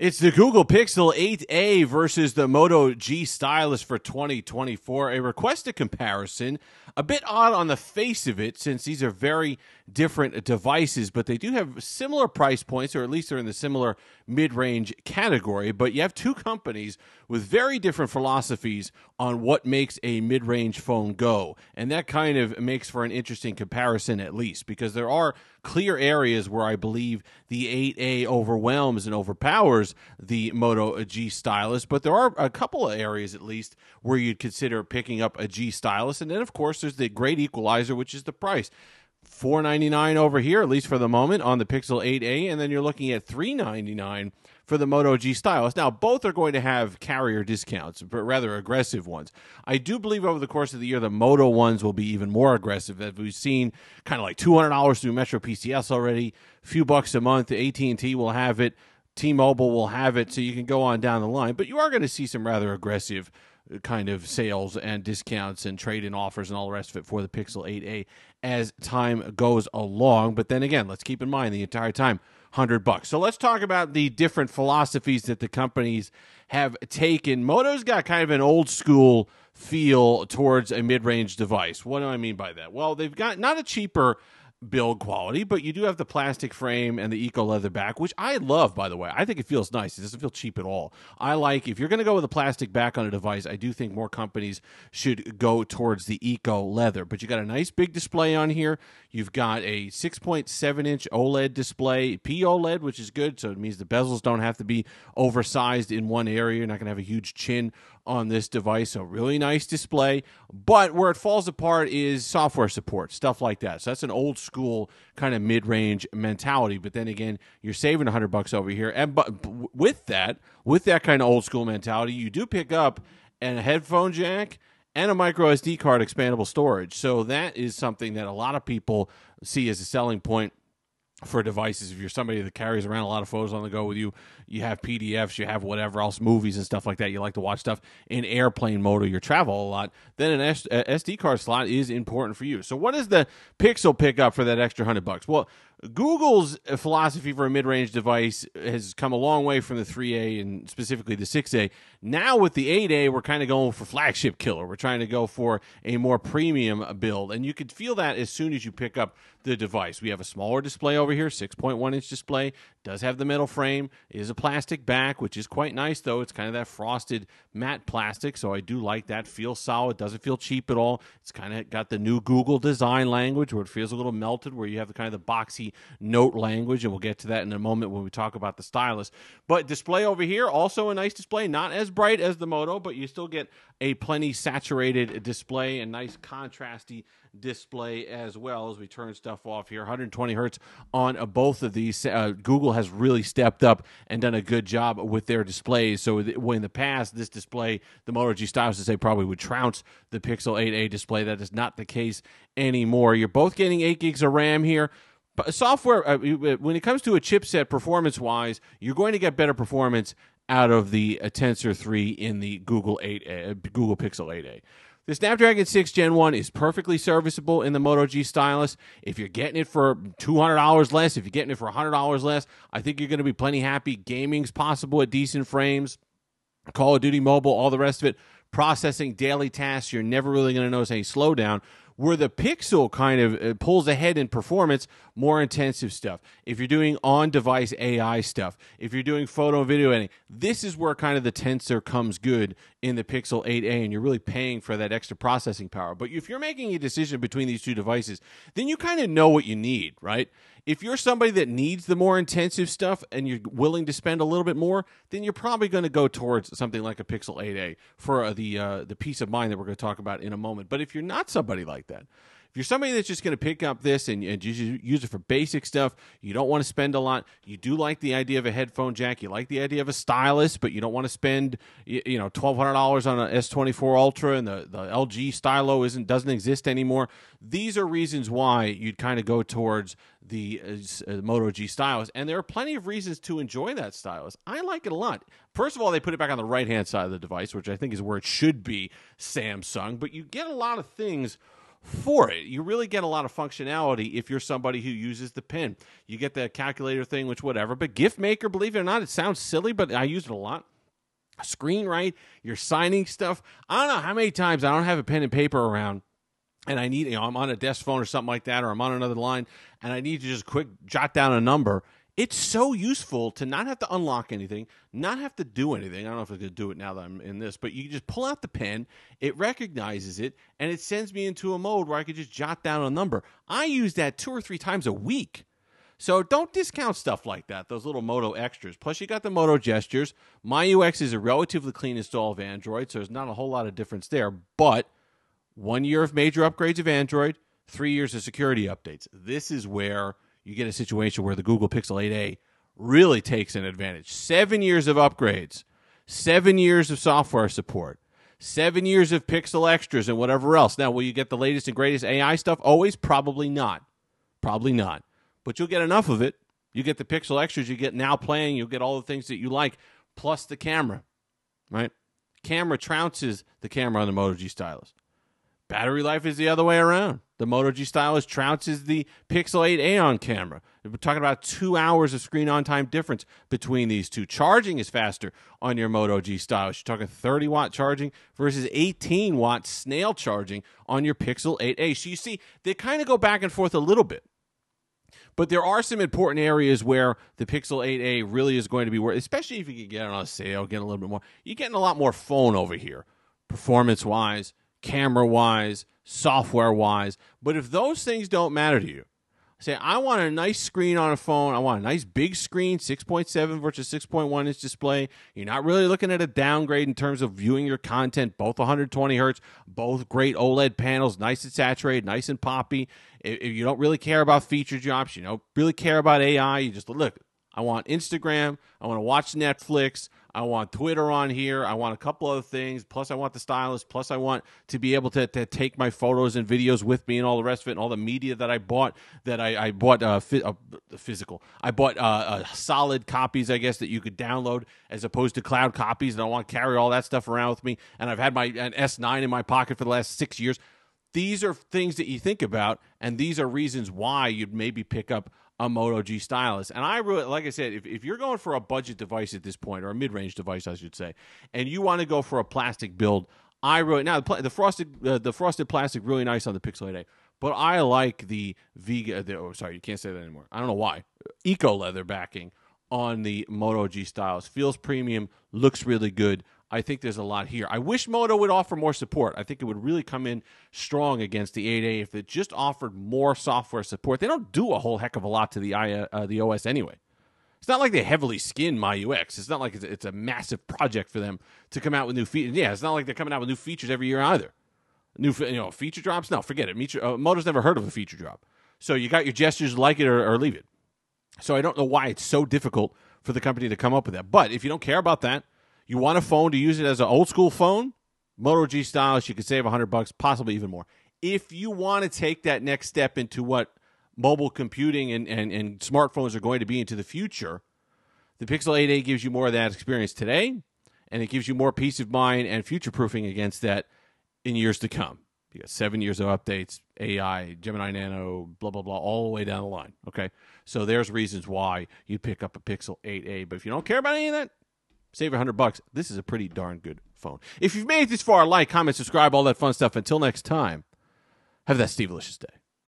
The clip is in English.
It's the Google Pixel 8a versus the Moto G Stylus for 2024. A requested comparison, a bit odd on the face of it, since these are very different devices, but they do have similar price points, or at least they're in the similar mid range category. But you have two companies with very different philosophies on what makes a mid range phone go. And that kind of makes for an interesting comparison, at least, because there are clear areas where I believe the 8A overwhelms and overpowers the Moto G stylus, but there are a couple of areas at least where you'd consider picking up a G stylus. And then, of course, there's the great equalizer, which is the price. 499 over here at least for the moment on the Pixel 8a and then you're looking at 399 for the Moto G stylus. Now, both are going to have carrier discounts, but rather aggressive ones. I do believe over the course of the year, the Moto ones will be even more aggressive. As we've seen, kind of like two hundred dollars through Metro PCS already, a few bucks a month. AT and T will have it. T-Mobile will have it, so you can go on down the line. But you are going to see some rather aggressive uh, kind of sales and discounts and trade-in offers and all the rest of it for the Pixel 8a as time goes along. But then again, let's keep in mind the entire time hundred bucks. So let's talk about the different philosophies that the companies have taken. Moto's got kind of an old school feel towards a mid range device. What do I mean by that? Well, they've got not a cheaper build quality, but you do have the plastic frame and the eco leather back, which I love, by the way. I think it feels nice. It doesn't feel cheap at all. I like if you're going to go with a plastic back on a device, I do think more companies should go towards the eco leather. But you got a nice big display on here. You've got a 6.7 inch OLED display, POLED, which is good. So it means the bezels don't have to be oversized in one area. You're not going to have a huge chin on this device. So, really nice display. But where it falls apart is software support, stuff like that. So, that's an old school kind of mid range mentality. But then again, you're saving 100 bucks over here. And but with that, with that kind of old school mentality, you do pick up a headphone jack and a micro SD card expandable storage. So, that is something that a lot of people see as a selling point for devices. If you're somebody that carries around a lot of photos on the go with you, you have PDFs, you have whatever else, movies and stuff like that. You like to watch stuff in airplane mode or you travel a lot. Then an SD card slot is important for you. So, what is the Pixel pickup for that extra hundred bucks? Well, Google's philosophy for a mid-range device has come a long way from the 3A and specifically the 6A. Now with the 8A, we're kind of going for flagship killer. We're trying to go for a more premium build, and you could feel that as soon as you pick up the device. We have a smaller display over here, 6.1 inch display, does have the metal frame, is a plastic back, which is quite nice though. It's kind of that frosted matte plastic, so I do like that. Feels solid, doesn't feel cheap at all. It's kind of got the new Google design language where it feels a little melted, where you have the kind of the boxy note language, and we'll get to that in a moment when we talk about the stylus. But display over here, also a nice display, not as bright as the Moto, but you still get a plenty saturated display and nice contrasty display as well as we turn stuff off here. 120 hertz on uh, both of these. Uh, google has really stepped up and done a good job with their displays. So when in the past this display the moto g stylus to say probably would trounce the pixel 8a display. That is not the case anymore. You're both getting 8 gigs of ram here software uh, uh, when it comes to a chipset performance wise you're going to get better performance out of the uh, tensor 3 in the google 8 uh, google pixel 8a the snapdragon 6 gen 1 is perfectly serviceable in the moto g stylus. If you're getting it for $200 less if you're getting it for $100 less i think you're going to be plenty happy. Gaming's possible at decent frames. Call of duty mobile all the rest of it. Processing daily tasks you're never really going to notice any slowdown where the Pixel kind of uh, pulls ahead in performance, more intensive stuff. If you're doing on device AI stuff, if you're doing photo video editing, this is where kind of the tensor comes good in the Pixel 8a, and you're really paying for that extra processing power. But if you're making a decision between these two devices, then you kind of know what you need, right? If you're somebody that needs the more intensive stuff and you're willing to spend a little bit more, then you're probably going to go towards something like a Pixel 8a for uh, the uh, the peace of mind that we're going to talk about in a moment. But if you're not somebody like that, if you're somebody that's just going to pick up this and, and use it for basic stuff, you don't want to spend a lot. You do like the idea of a headphone jack. You like the idea of a stylus, but you don't want to spend you know twelve hundred dollars on an S24 Ultra and the, the LG Stylo isn't doesn't exist anymore. These are reasons why you'd kind of go towards the uh, Moto G stylus, and there are plenty of reasons to enjoy that stylus. I like it a lot. First of all, they put it back on the right hand side of the device, which I think is where it should be Samsung. But you get a lot of things for it. You really get a lot of functionality if you're somebody who uses the pen. You get the calculator thing, which whatever. But GIF Maker, believe it or not, it sounds silly, but I use it a lot. Screen write, you're signing stuff. I don't know how many times I don't have a pen and paper around and I need, you know, I'm on a desk phone or something like that, or I'm on another line, and I need to just quick jot down a number. It's so useful to not have to unlock anything, not have to do anything. I don't know if I could do it now that I'm in this, but you just pull out the pen, it recognizes it, and it sends me into a mode where I could just jot down a number. I use that two or three times a week. So don't discount stuff like that, those little Moto extras. Plus, you got the Moto gestures. My UX is a relatively clean install of Android, so there's not a whole lot of difference there. But one year of major upgrades of Android, three years of security updates. This is where you get a situation where the Google Pixel 8a really takes an advantage. Seven years of upgrades, seven years of software support, seven years of Pixel extras and whatever else. Now, will you get the latest and greatest AI stuff? Always? Probably not. Probably not. But you'll get enough of it. You get the Pixel extras, you get now playing, you'll get all the things that you like, plus the camera, right? Camera trounces the camera on the Moto G stylus. Battery life is the other way around. The Moto G stylus trounces the Pixel 8a on camera. We're talking about two hours of screen on time difference between these two. Charging is faster on your Moto G stylus. You're talking 30 watt charging versus 18 watt snail charging on your Pixel 8a. So you see, they kind of go back and forth a little bit. But there are some important areas where the Pixel 8a really is going to be worth, especially if you can get it on sale, get a little bit more. You're getting a lot more phone over here, performance wise camera wise, software wise. But if those things don't matter to you, say, I want a nice screen on a phone. I want a nice big screen, 6.7 versus 6.1 inch display. You're not really looking at a downgrade in terms of viewing your content, both 120 hertz, both great OLED panels, nice and saturated, nice and poppy. If, you don't really care about feature drops, you don't really care about AI, you just look, I want Instagram. I want to watch Netflix. I want Twitter on here. I want a couple other things. Plus, I want the stylus. Plus, I want to be able to, to take my photos and videos with me and all the rest of it and all the media that I bought. That I, I bought uh, fi- uh, physical. I bought uh, uh, solid copies, I guess, that you could download as opposed to cloud copies. And I want to carry all that stuff around with me. And I've had my an S9 in my pocket for the last six years. These are things that you think about, and these are reasons why you'd maybe pick up a Moto G stylus. And I really, like I said, if, if you're going for a budget device at this point, or a mid range device, I should say, and you want to go for a plastic build, I really now the, the frosted uh, the frosted plastic really nice on the Pixel 8a, but I like the Vega. The, oh, sorry, you can't say that anymore. I don't know why. Eco leather backing on the Moto G stylus feels premium, looks really good. I think there's a lot here. I wish Moto would offer more support. I think it would really come in strong against the 8A if it just offered more software support. They don't do a whole heck of a lot to the uh, the OS anyway. It's not like they heavily skin my UX. It's not like it's, it's a massive project for them to come out with new features. Yeah, it's not like they're coming out with new features every year either. New you know feature drops? No, forget it. Feature, uh, Moto's never heard of a feature drop. So you got your gestures, like it or, or leave it. So I don't know why it's so difficult for the company to come up with that. But if you don't care about that, you want a phone to use it as an old school phone? Moto G stylus, you could save 100 bucks, possibly even more. If you want to take that next step into what mobile computing and, and, and smartphones are going to be into the future, the Pixel 8a gives you more of that experience today, and it gives you more peace of mind and future proofing against that in years to come. You got seven years of updates, AI, Gemini Nano, blah, blah, blah, all the way down the line. Okay. So there's reasons why you pick up a Pixel 8a. But if you don't care about any of that, save a hundred bucks. This is a pretty darn good phone. If you've made it this far, like, comment, subscribe, all that fun stuff. Until next time, have that Stevealicious day.